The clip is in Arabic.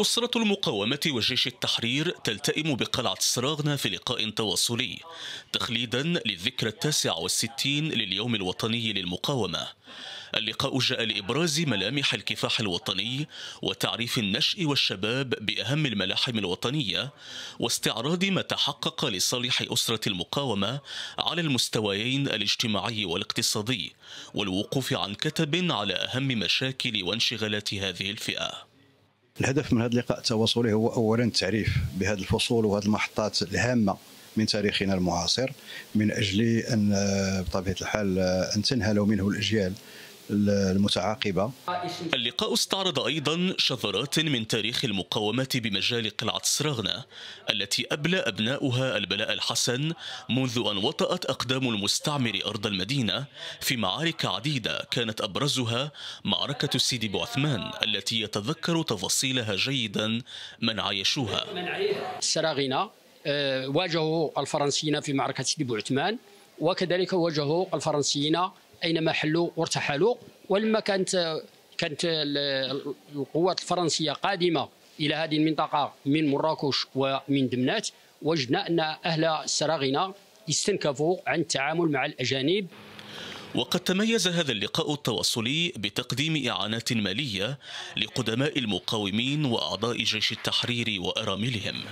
أسرة المقاومة وجيش التحرير تلتئم بقلعة سراغنا في لقاء تواصلي تخليدا للذكرى التاسع والستين لليوم الوطني للمقاومة. اللقاء جاء لإبراز ملامح الكفاح الوطني وتعريف النشء والشباب بأهم الملاحم الوطنية واستعراض ما تحقق لصالح أسرة المقاومة على المستويين الاجتماعي والاقتصادي والوقوف عن كتب على أهم مشاكل وانشغالات هذه الفئة. الهدف من هذا اللقاء التواصلي هو اولا التعريف بهذه الفصول وهذه المحطات الهامة من تاريخنا المعاصر من أجل أن بطبيعة الحال أن تنهل منه الأجيال. المتعاقبة. اللقاء استعرض أيضا شذرات من تاريخ المقاومة بمجال قلعة سراغنة التي أبلى أبناؤها البلاء الحسن منذ أن وطأت أقدام المستعمر أرض المدينة في معارك عديدة كانت أبرزها معركة سيدي بوعثمان التي يتذكر تفاصيلها جيدا من عايشوها. السراغنة واجهوا الفرنسيين في معركة سيدي بوعثمان وكذلك واجهوا الفرنسيين أينما حلوا وارتحلوا ولما كانت كانت القوات الفرنسية قادمة إلى هذه المنطقة من مراكش ومن دمنات وجدنا أن أهل السراغنه استنكفوا عن التعامل مع الأجانب. وقد تميز هذا اللقاء التواصلي بتقديم إعانات مالية لقدماء المقاومين وأعضاء جيش التحرير وأراملهم.